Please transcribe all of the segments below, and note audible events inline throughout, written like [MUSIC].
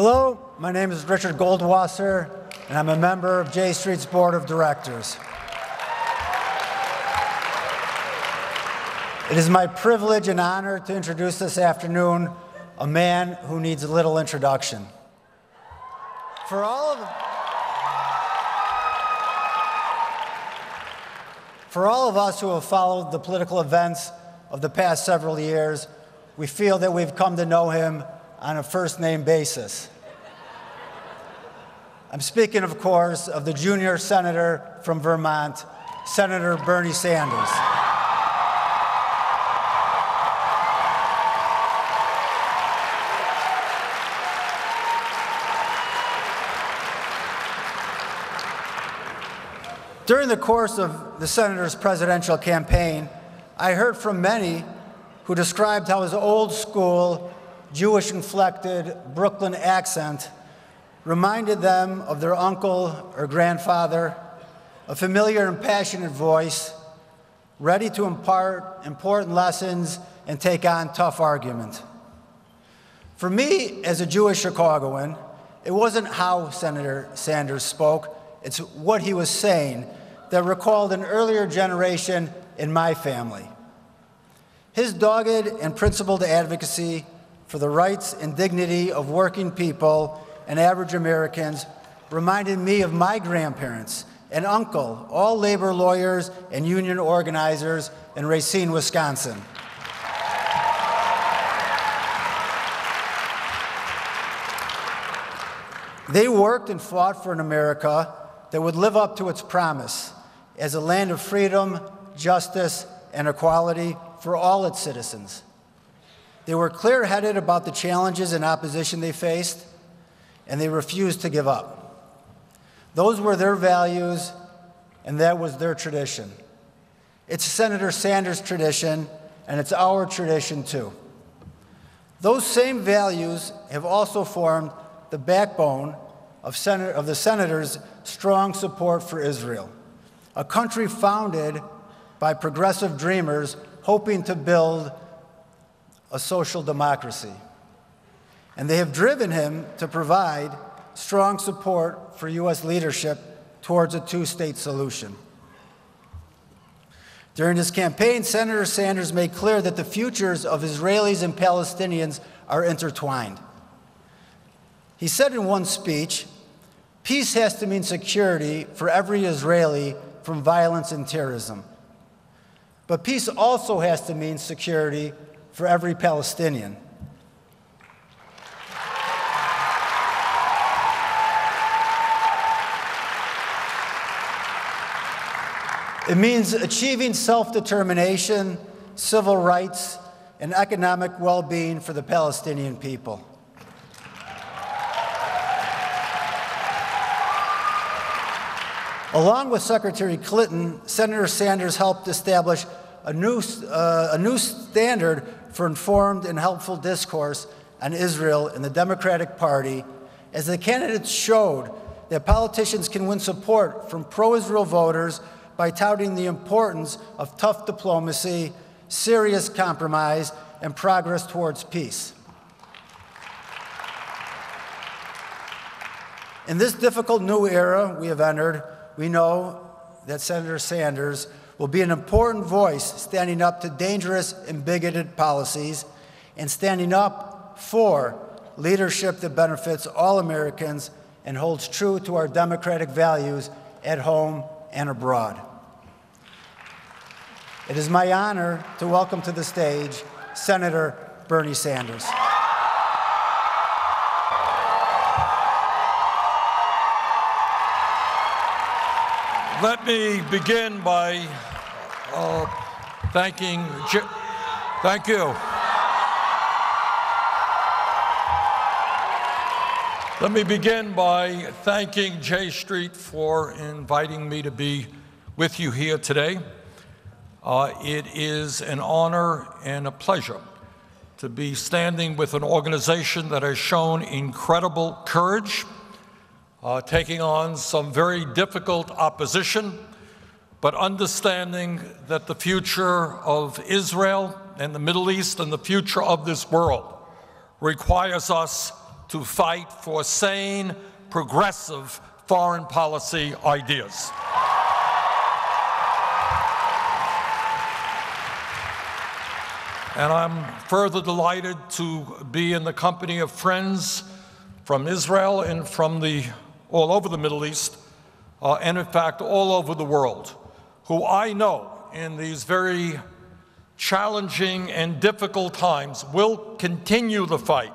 Hello, my name is Richard Goldwasser, and I'm a member of J Street's Board of Directors. It is my privilege and honor to introduce this afternoon a man who needs a little introduction. For all of For all of us who have followed the political events of the past several years, we feel that we've come to know him on a first name basis. I'm speaking, of course, of the junior senator from Vermont, Senator Bernie Sanders. During the course of the senator's presidential campaign, I heard from many who described how his old school, Jewish inflected Brooklyn accent reminded them of their uncle or grandfather, a familiar and passionate voice, ready to impart important lessons and take on tough argument. For me, as a Jewish Chicagoan, it wasn't how Senator Sanders spoke, it's what he was saying that recalled an earlier generation in my family. His dogged and principled advocacy for the rights and dignity of working people and average Americans reminded me of my grandparents and uncle, all labor lawyers and union organizers in Racine, Wisconsin. They worked and fought for an America that would live up to its promise as a land of freedom, justice, and equality for all its citizens. They were clear headed about the challenges and opposition they faced, and they refused to give up. Those were their values, and that was their tradition. It's Senator Sanders' tradition, and it's our tradition too. Those same values have also formed the backbone of, of the senator's strong support for Israel a country founded by progressive dreamers hoping to build a social democracy. And they have driven him to provide strong support for U.S. leadership towards a two state solution. During his campaign, Senator Sanders made clear that the futures of Israelis and Palestinians are intertwined. He said in one speech, Peace has to mean security for every Israeli from violence and terrorism. But peace also has to mean security for every Palestinian. It means achieving self determination, civil rights, and economic well being for the Palestinian people. Along with Secretary Clinton, Senator Sanders helped establish a new, uh, a new standard for informed and helpful discourse on Israel in the Democratic Party as the candidates showed that politicians can win support from pro Israel voters by touting the importance of tough diplomacy, serious compromise, and progress towards peace. In this difficult new era we have entered, we know that Senator Sanders will be an important voice standing up to dangerous and bigoted policies and standing up for leadership that benefits all Americans and holds true to our democratic values at home and abroad. It is my honor to welcome to the stage Senator Bernie Sanders. Let me begin by uh, thanking. J- thank you. Let me begin by thanking J Street for inviting me to be with you here today. Uh, it is an honor and a pleasure to be standing with an organization that has shown incredible courage uh, taking on some very difficult opposition, but understanding that the future of Israel and the Middle East and the future of this world requires us to fight for sane, progressive foreign policy ideas. And I'm further delighted to be in the company of friends from Israel and from the all over the Middle East, uh, and in fact all over the world, who I know in these very challenging and difficult times will continue the fight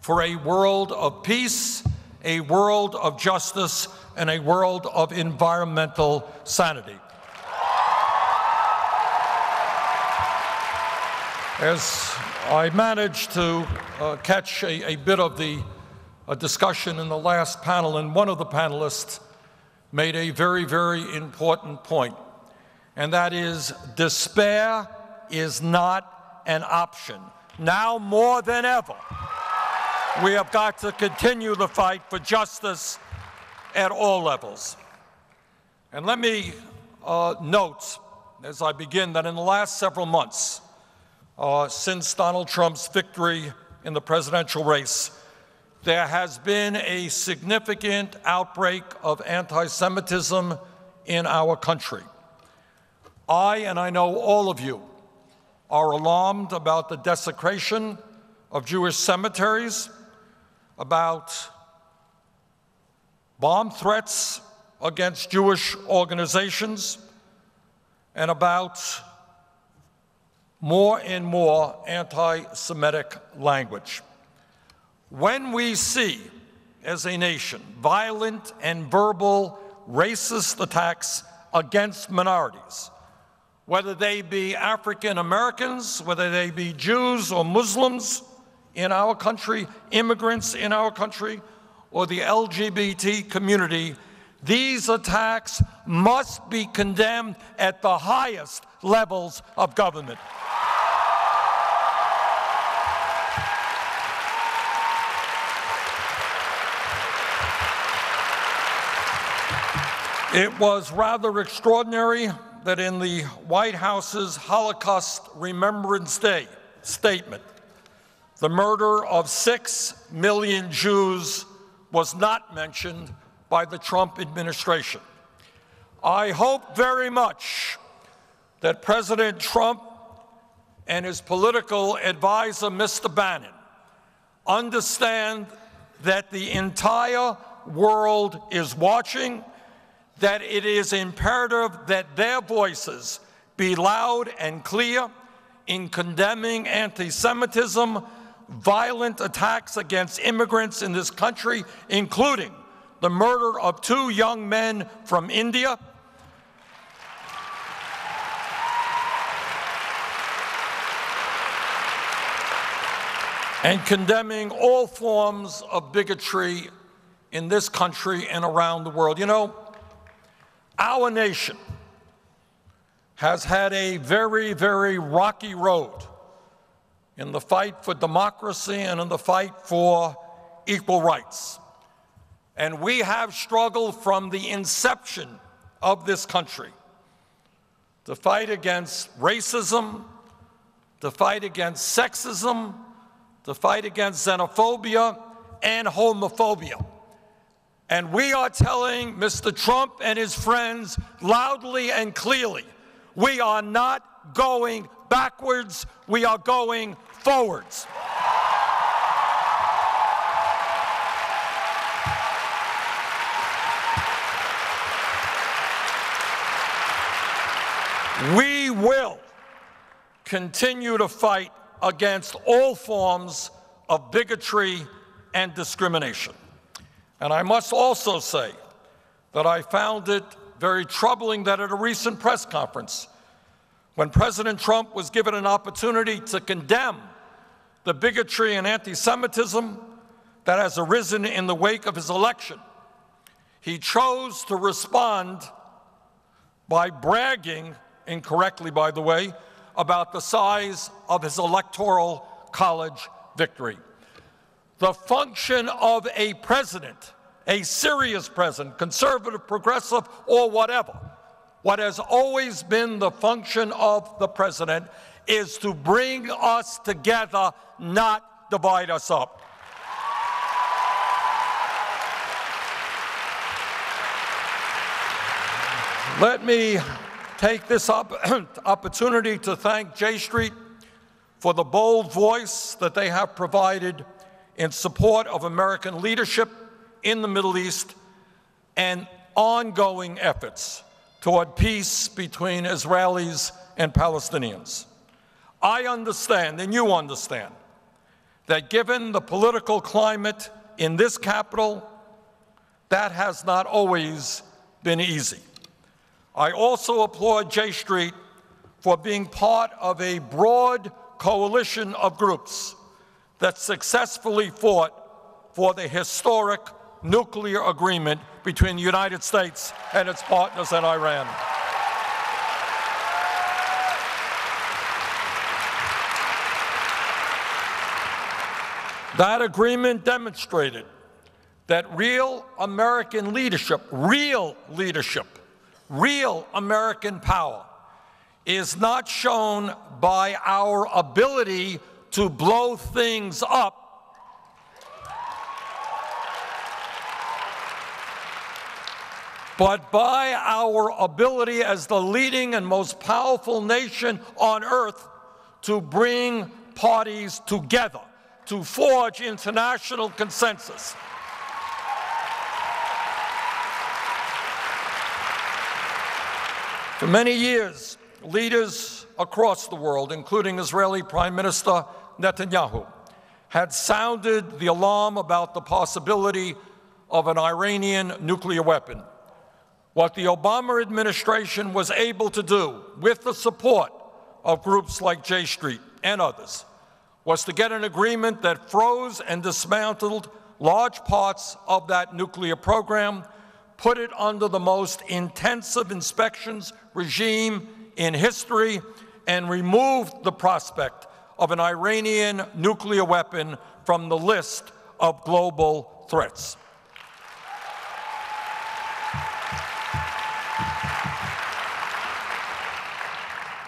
for a world of peace, a world of justice, and a world of environmental sanity. As I managed to uh, catch a, a, bit of the uh, discussion in the last panel, and one of the panelists made a very, very important point, and that is despair is not an option. Now more than ever, we have got to continue the fight for justice at all levels. And let me uh, note as I begin that in the last several months, uh, since Donald Trump's victory in the presidential race, there has been a significant outbreak of anti Semitism in our country. I, and I know all of you, are alarmed about the desecration of Jewish cemeteries, about bomb threats against Jewish organizations, and about more and more anti Semitic language. When we see, as a nation, violent and verbal racist attacks against minorities, whether they be African Americans, whether they be Jews or Muslims in our country, immigrants in our country, or the LGBT community, these attacks must be condemned at the highest levels of government. It was rather extraordinary that in the White House's Holocaust Remembrance Day statement, the murder of six million Jews was not mentioned by the Trump administration. I hope very much that President Trump and his political advisor, Mr. Bannon, understand that the entire world is watching that it is imperative that their voices be loud and clear in condemning anti Semitism, violent attacks against immigrants in this country, including the murder of two young men from India. And condemning all forms of bigotry in this country and around the world. You know, our nation has had a very, very rocky road in the fight for democracy and in the fight for equal rights. And we have struggled from the inception of this country to fight against racism, to fight against sexism, to fight against xenophobia and homophobia. And we are telling Mr. Trump and his friends loudly and clearly we are not going backwards, we are going forwards. We will continue to fight against all forms of bigotry and discrimination. And I must also say that I found it very troubling that at a recent press conference, when President Trump was given an opportunity to condemn the bigotry and anti Semitism that has arisen in the wake of his election, he chose to respond by bragging, incorrectly by the way, about the size of his electoral college victory the function of a president, a serious president, conservative, progressive, or whatever, what has always been the function of the president is to bring us together, not divide us up. Let me take this [CLEARS THROAT] opportunity to thank J Street for the bold voice that they have provided in support of American leadership in the Middle East and ongoing efforts toward peace between Israelis and Palestinians. I understand, and you understand, that given the political climate in this capital, that has not always been easy. I also applaud J Street for being part of a broad coalition of groups that successfully fought for the historic nuclear agreement between the United States and its partners in Iran. That agreement demonstrated that real American leadership, real leadership, real American power is not shown by our ability to blow things up but by our ability as the leading and most powerful nation on earth to bring parties together, to forge international consensus. For many years, leaders across the world, including Israeli Prime Minister Netanyahu, had sounded the alarm about the possibility of an Iranian nuclear weapon. What the Obama administration was able to do with the support of groups like J Street and others was to get an agreement that froze and dismantled large parts of that nuclear program, put it under the most intensive inspections regime in history, and removed the prospect of an Iranian nuclear weapon from the list of global threats.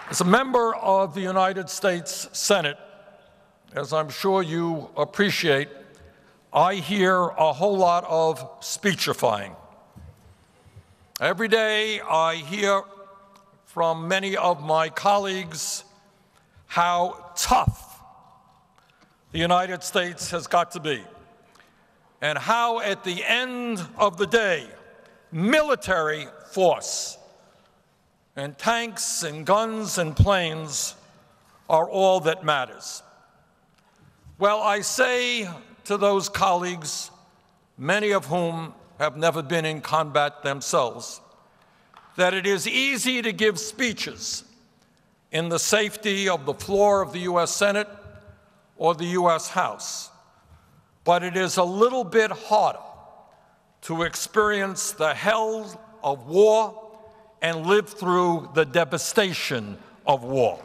As a member of the United States Senate, as I'm sure you appreciate, I hear a whole lot of speechifying. Every day I hear from many of my colleagues how tough the United States has got to be, and how at the end of the day, military force and tanks and guns and planes are all that matters. Well, I say to those colleagues, many of whom have never been in combat themselves, that it is easy to give speeches in the safety of the floor of the U.S. Senate or the U.S. House, but it is a little bit harder to experience the hell of war and live through the devastation of war.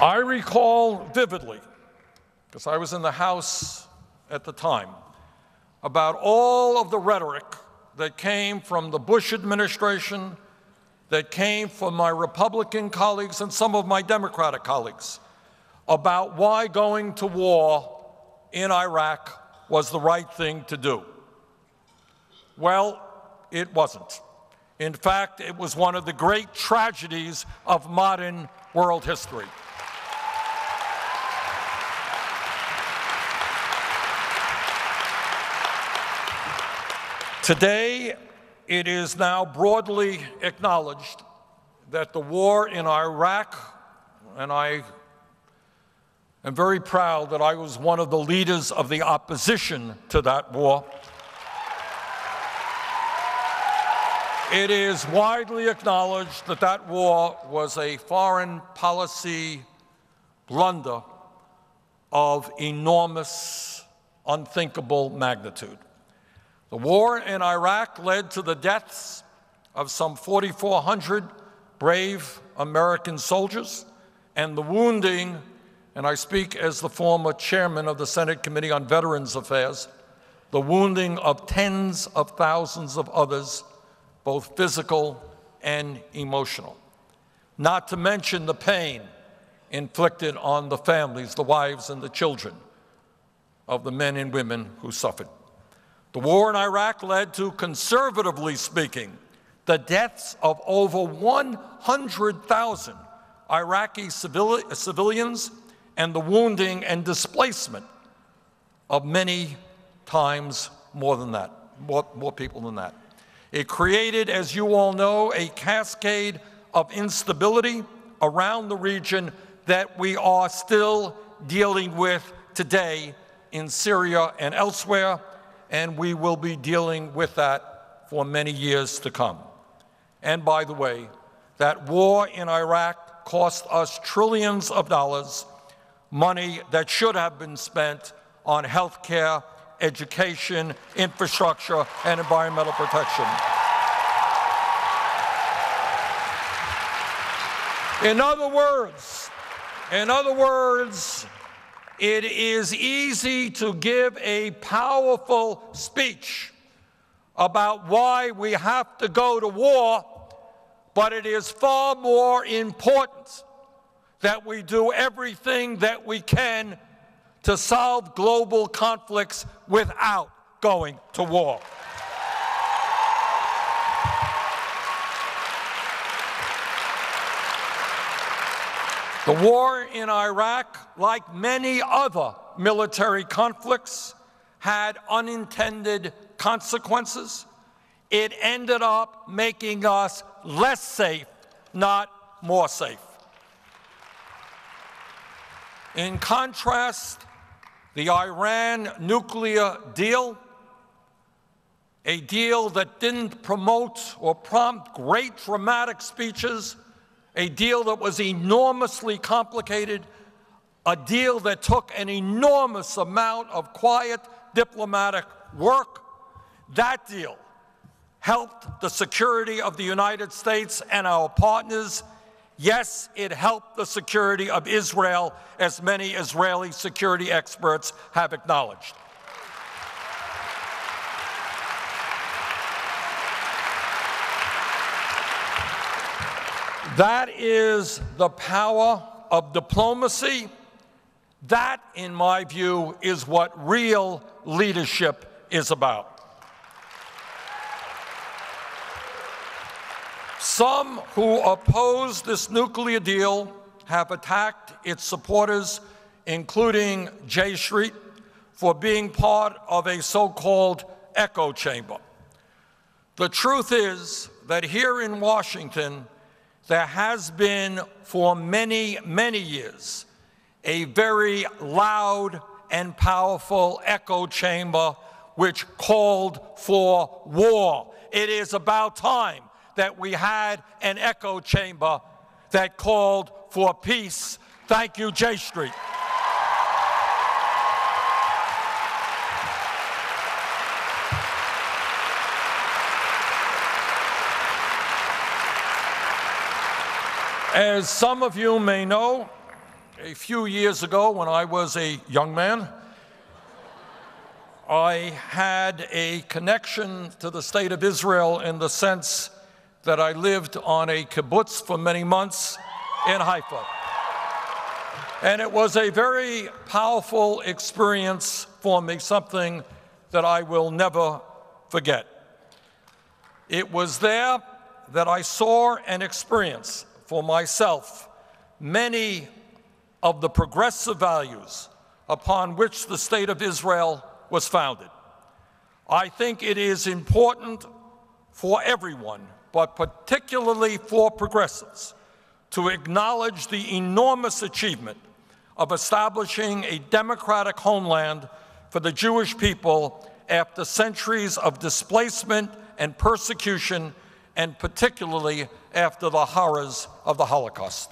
I recall vividly, because I was in the House at the time, about all of the rhetoric that came from the Bush administration, that came from my Republican colleagues and some of my Democratic colleagues about why going to war in Iraq was the right thing to do. Well, it wasn't. In fact, it was one of the great tragedies of modern world history. Today, it is now broadly acknowledged that the war in Iraq, and I am very proud that I was one of the leaders of the opposition to that war. It is widely acknowledged that that war was a foreign policy blunder of enormous, unthinkable magnitude. The war in Iraq led to the deaths of some 4,400 brave American soldiers and the wounding and I speak as the former chairman of the Senate Committee on Veterans Affairs, the wounding of tens of thousands of others, both physical and emotional. Not to mention the pain inflicted on the families, the wives, and the children of the men and women who suffered. The war in Iraq led to, conservatively speaking, the deaths of over 100,000 Iraqi civili- civilians and the wounding and displacement of many times more than that, more, more people than that. It created, as you all know, a cascade of instability around the region that we are still dealing with today in Syria and elsewhere, and we will be dealing with that for many years to come. And by the way, that war in Iraq cost us trillions of dollars, money that should have been spent on health care, education, infrastructure, and environmental protection. In other words, in other words, it is easy to give a powerful speech about why we have to go to war, but it is far more important that we do everything that we can to solve global conflicts without going to war. The war in Iraq, like many other military conflicts, had unintended consequences. It ended up making us less safe, not more safe. In contrast, the Iran nuclear deal, a deal that didn't promote or prompt great dramatic speeches a deal that was enormously complicated, a deal that took an enormous amount of quiet diplomatic work. That deal helped the security of the United States and our partners. Yes, it helped the security of Israel, as many Israeli security experts have acknowledged. That is the power of diplomacy. That, in my view, is what real leadership is about. Some who oppose this nuclear deal have attacked its supporters, including J Street, for being part of a so called echo chamber. The truth is that here in Washington, there has been for many, many years a very loud and powerful echo chamber which called for war. It is about time that we had an echo chamber that called for peace. Thank you, J Street. As some of you may know, a few years ago when I was a young man, I had a connection to the state of Israel in the sense that I lived on a kibbutz for many months in Haifa. And it was a very powerful experience for me, something that I will never forget. It was there that I saw and experienced for myself many of the progressive values upon which the state of Israel was founded. I think it is important for everyone, but particularly for progressives, to acknowledge the enormous achievement of establishing a democratic homeland for the Jewish people after centuries of displacement and persecution and particularly after the horrors of the Holocaust.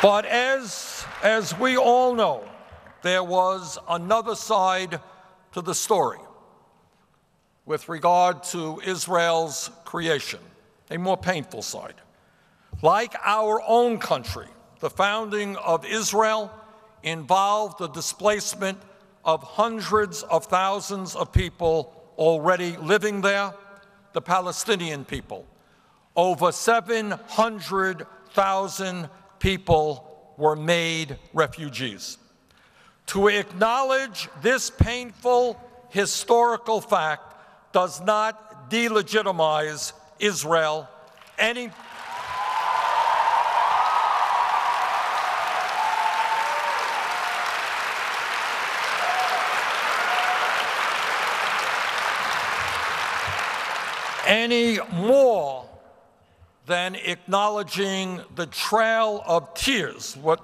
But as, as we all know, there was another side to the story with regard to Israel's creation, a more painful side. Like our own country, the founding of Israel involved the displacement of hundreds of thousands of people already living there, the Palestinian people. Over 700,000 people were made refugees. To acknowledge this painful historical fact does not delegitimize Israel any. Any more than acknowledging the trail of tears, what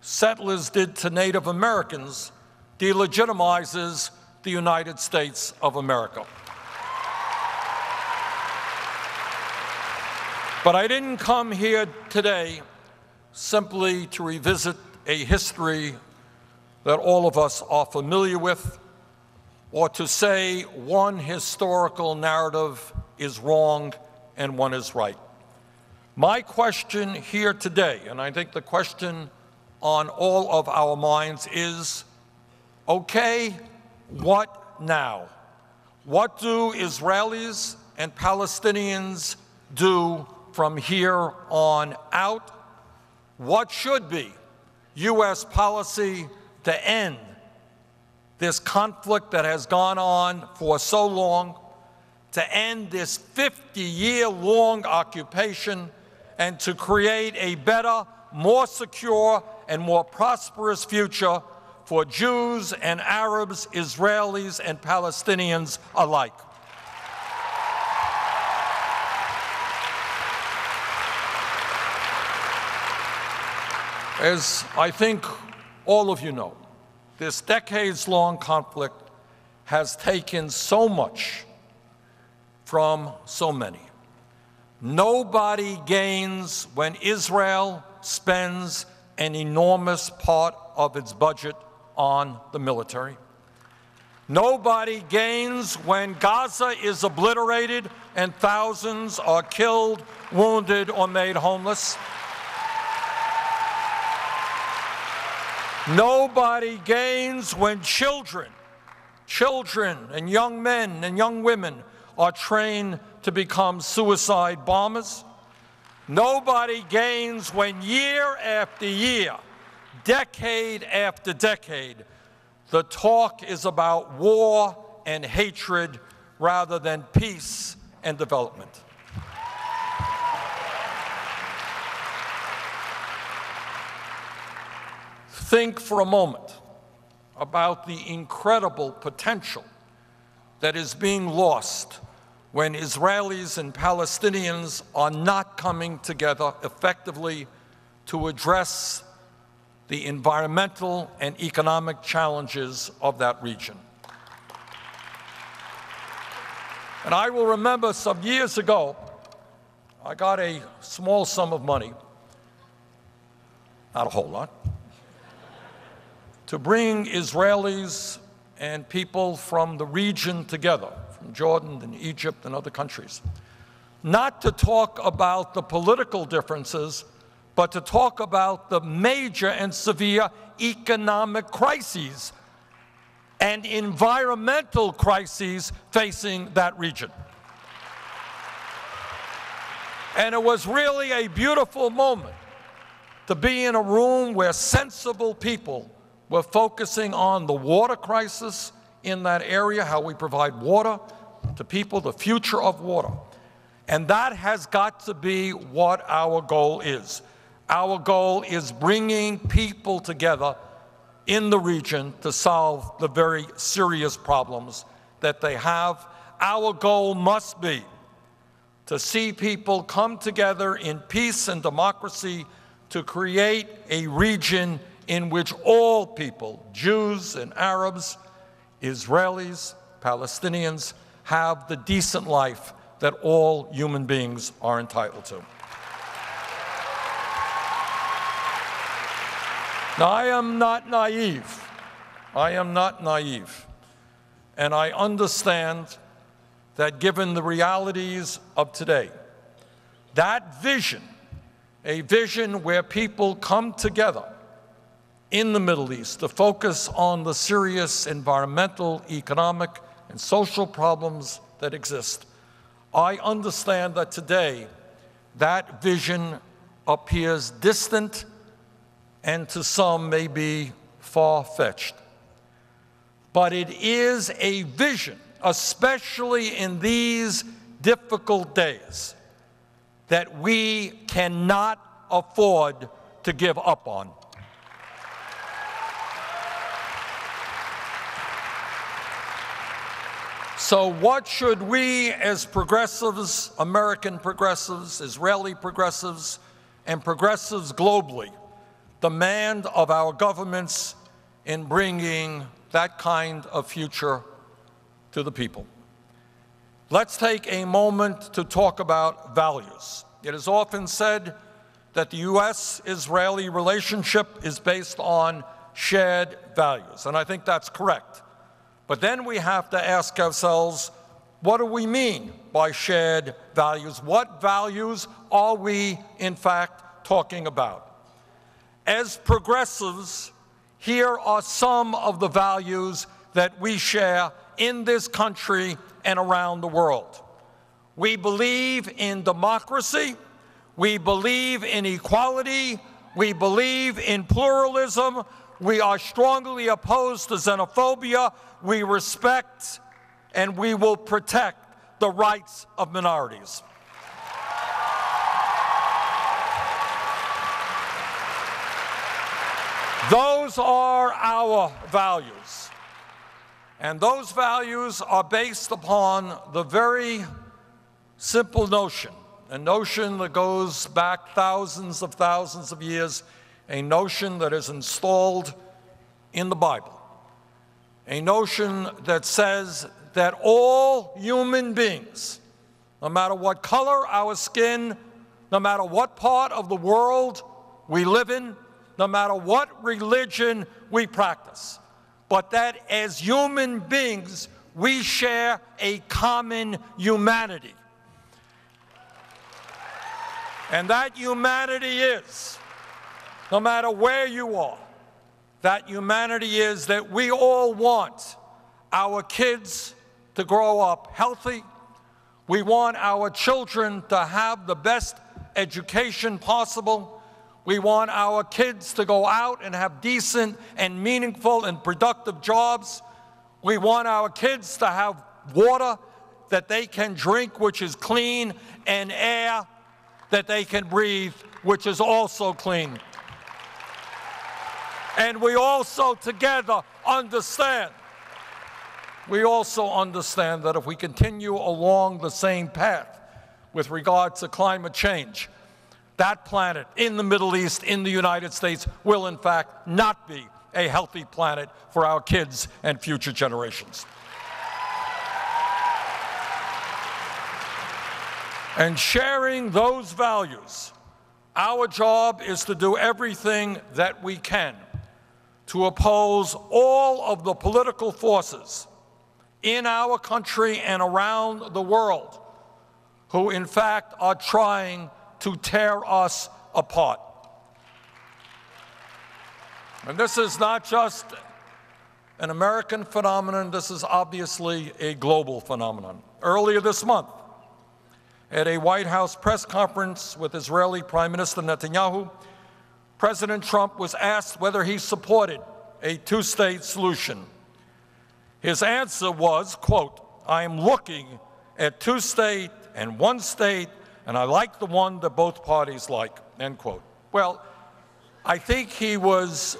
settlers did to Native Americans delegitimizes the United States of America. But I didn't come here today simply to revisit a history that all of us are familiar with or to say one historical narrative is wrong and one is right. My question here today, and I think the question on all of our minds is okay, what now? What do Israelis and Palestinians do from here on out? What should be U.S. policy to end this conflict that has gone on for so long, to end this 50 year long occupation, and to create a better, more secure, and more prosperous future for Jews and Arabs, Israelis, and Palestinians alike. As I think all of you know, this decades long conflict has taken so much from so many. Nobody gains when Israel spends an enormous part of its budget on the military. Nobody gains when Gaza is obliterated and thousands are killed, wounded, or made homeless. Nobody gains when children, children and young men and young women are trained to become suicide bombers. Nobody gains when year after year, decade after decade, the talk is about war and hatred rather than peace and development. Think for a moment about the incredible potential that is being lost when Israelis and Palestinians are not coming together effectively to address the environmental and economic challenges of that region. And I will remember some years ago, I got a small sum of money, not a whole lot, to bring Israelis and people from the region together, from Jordan and Egypt and other countries. Not to talk about the political differences, but to talk about the major and severe economic crises and environmental crises facing that region. And it was really a beautiful moment to be in a room where sensible people we're focusing on the water crisis in that area, how we provide water to people, the future of water. And that has got to be what our goal is. Our goal is bringing people together in the region to solve the very serious problems that they have. Our goal must be to see people come together in peace and democracy to create a region in which all people, Jews and Arabs, Israelis, Palestinians, have the decent life that all human beings are entitled to. Now, I am not naive. I am not naive. And I understand that given the realities of today, that vision, a vision where people come together in the Middle East to focus on the serious environmental, economic, and social problems that exist. I understand that today that vision appears distant and to some may be far fetched. But it is a vision, especially in these difficult days, that we cannot afford to give up on. So, what should we as progressives, American progressives, Israeli progressives, and progressives globally demand of our governments in bringing that kind of future to the people? Let's take a moment to talk about values. It is often said that the U.S. Israeli relationship is based on shared values, and I think that's correct. But then we have to ask ourselves what do we mean by shared values? What values are we, in fact, talking about? As progressives, here are some of the values that we share in this country and around the world. We believe in democracy. We believe in equality. We believe in pluralism. We are strongly opposed to xenophobia. We respect and we will protect the rights of minorities. Those are our values. And those values are based upon the very simple notion, a notion that goes back thousands of thousands of years, a notion that is installed in the Bible, a notion that says that all human beings, no matter what color our skin, no matter what part of the world we live in, no matter what religion we practice, but that as human beings, we share a common humanity. And that humanity is, no matter where you are, that humanity is that we all want our kids to grow up healthy. We want our children to have the best education possible. We want our kids to go out and have decent and meaningful and productive jobs. We want our kids to have water that they can drink, which is clean, and air that they can breathe, which is also clean. And we also together understand, we also understand that if we continue along the same path with regard to climate change, that planet in the Middle East, in the United States, will in fact not be a healthy planet for our kids and future generations. And sharing those values, our job is to do everything that we can to oppose all of the political forces in our country and around the world who, in fact, are trying to tear us apart. And this is not just an American phenomenon, this is obviously a global phenomenon. Earlier this month, at a White House press conference with Israeli Prime Minister Netanyahu, President Trump was asked whether he supported a two-state solution. His answer was, quote, I am looking at two-state and one-state and I like the one that both parties like, end quote. Well, I think he was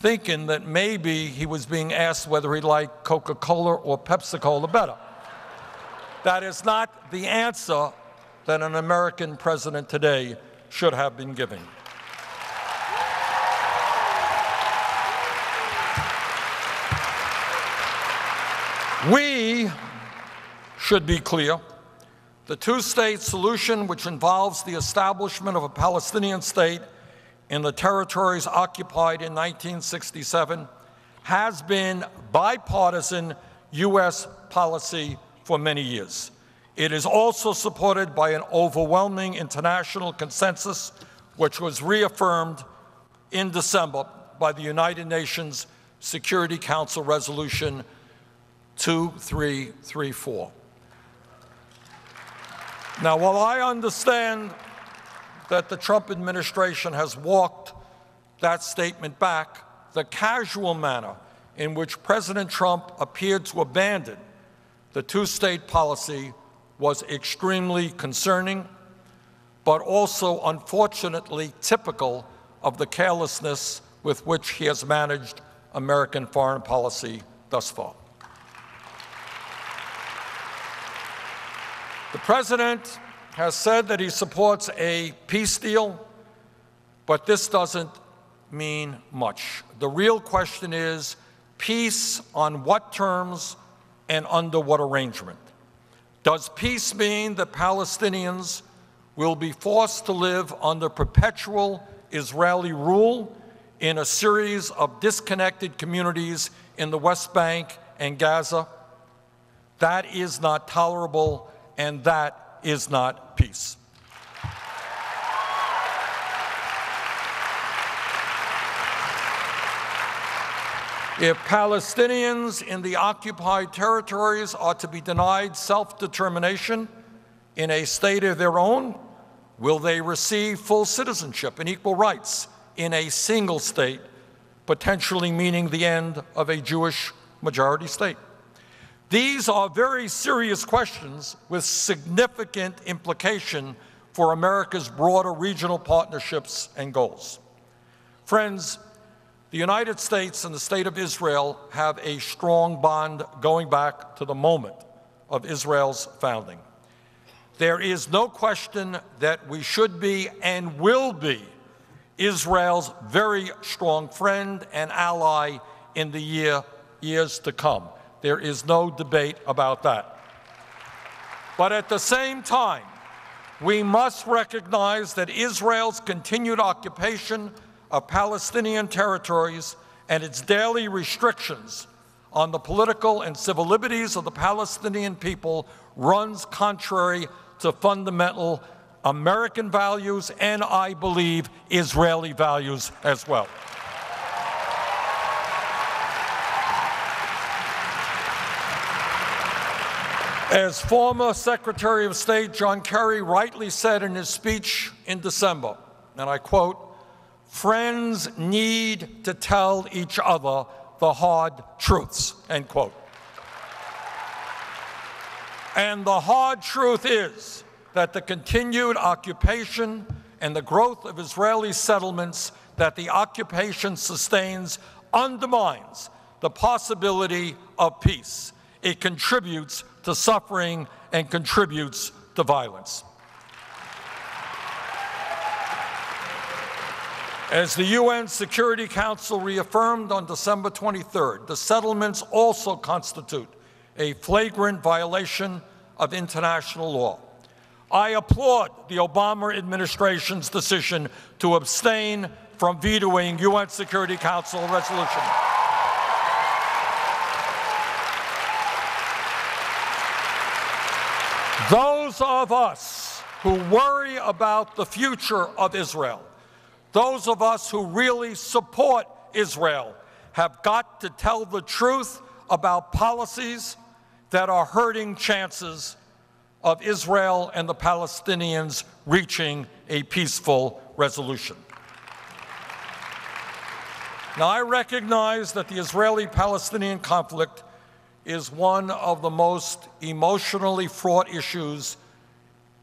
thinking that maybe he was being asked whether he liked Coca Cola or Pepsi Cola better. That is not the answer that an American president today should have been giving. We should be clear the two state solution, which involves the establishment of a Palestinian state in the territories occupied in 1967, has been bipartisan U.S. policy for many years. It is also supported by an overwhelming international consensus, which was reaffirmed in December by the United Nations Security Council Resolution 2334. Now, while I understand that the Trump administration has walked that statement back, the casual manner in which President Trump appeared to abandon the two state policy was extremely concerning, but also unfortunately typical of the carelessness with which he has managed American foreign policy thus far. The president has said that he supports a peace deal, but this doesn't mean much. The real question is peace on what terms and under what arrangement? Does peace mean that Palestinians will be forced to live under perpetual Israeli rule in a series of disconnected communities in the West Bank and Gaza? That is not tolerable, and that is not peace. If Palestinians in the occupied territories are to be denied self determination in a state of their own, will they receive full citizenship and equal rights in a single state, potentially meaning the end of a Jewish majority state? These are very serious questions with significant implication for America's broader regional partnerships and goals. Friends, the United States and the State of Israel have a strong bond going back to the moment of Israel's founding. There is no question that we should be and will be Israel's very strong friend and ally in the year, years to come. There is no debate about that. But at the same time, we must recognize that Israel's continued occupation of Palestinian territories and its daily restrictions on the political and civil liberties of the Palestinian people runs contrary to fundamental American values and, I believe, Israeli values as well. As former Secretary of State John Kerry rightly said in his speech in December, and I quote, Friends need to tell each other the hard truths, end quote. And the hard truth is that the continued occupation and the growth of Israeli settlements that the occupation sustains undermines the possibility of peace. It contributes to suffering and contributes to violence. As the UN Security Council reaffirmed on December 23rd, the settlements also constitute a flagrant violation of international law. I applaud the Obama administration's decision to abstain from vetoing UN Security Council resolution. Those of us who worry about the future of Israel those of us who really support Israel have got to tell the truth about policies that are hurting chances of Israel and the Palestinians reaching a peaceful resolution. Now, I recognize that the Israeli Palestinian conflict is one of the most emotionally fraught issues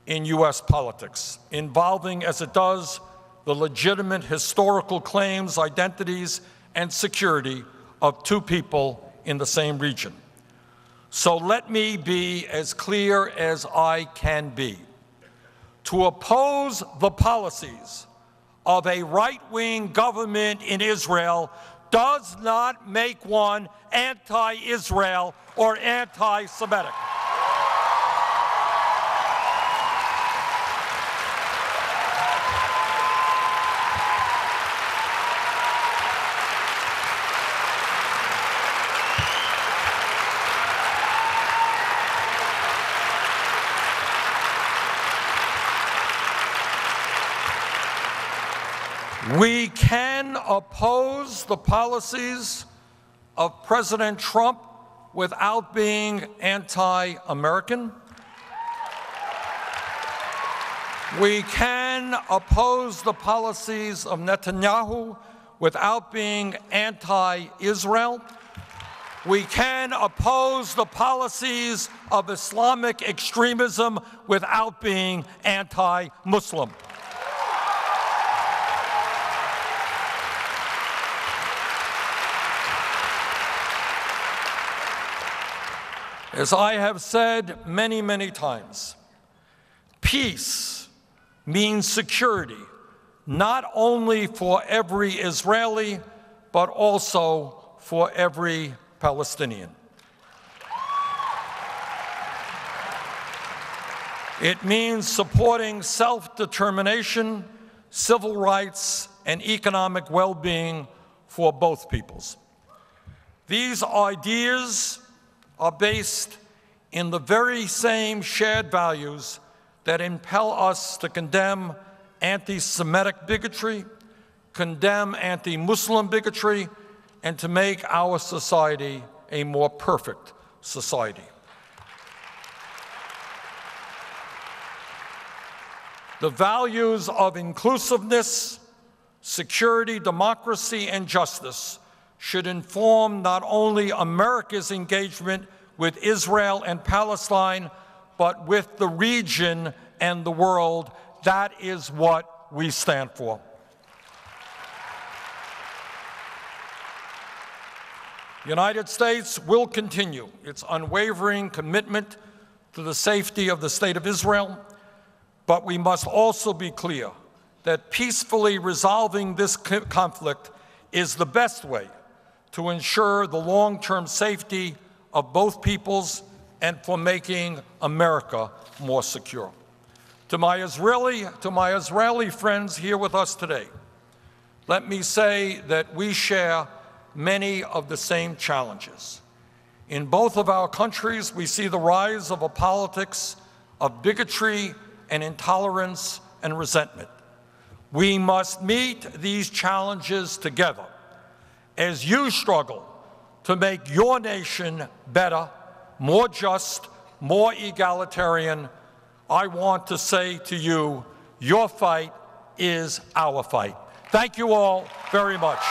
in U.S. politics, involving, as it does, the legitimate historical claims, identities, and security of two people in the same region. So let me be as clear as I can be. To oppose the policies of a right wing government in Israel does not make one anti Israel or anti Semitic. We can oppose the policies of President Trump without being anti American. We can oppose the policies of Netanyahu without being anti Israel. We can oppose the policies of Islamic extremism without being anti As I have said many, many times, peace means security, not only for every Israeli, but also for every Palestinian. It means supporting self determination, civil rights, and economic well being for both peoples. These ideas are based in the very same shared values that impel us to condemn anti Semitic bigotry, condemn anti Muslim bigotry, and to make our society a more perfect society. The values of inclusiveness, security, democracy, and justice should inform not only America's engagement with Israel and Palestine, but with the region and the world. That is what we stand for. The United States will continue its unwavering commitment to the safety of the State of Israel, but we must also be clear that peacefully resolving this conflict is the best way to ensure the long term safety of both peoples and for making America more secure. To my Israeli, to my Israeli friends here with us today, let me say that we share many of the same challenges. In both of our countries, we see the rise of a politics of bigotry and intolerance and resentment. We must meet these challenges together as you struggle to make your nation better, more just, more egalitarian, I want to say to you, your fight is our fight. Thank you all very much.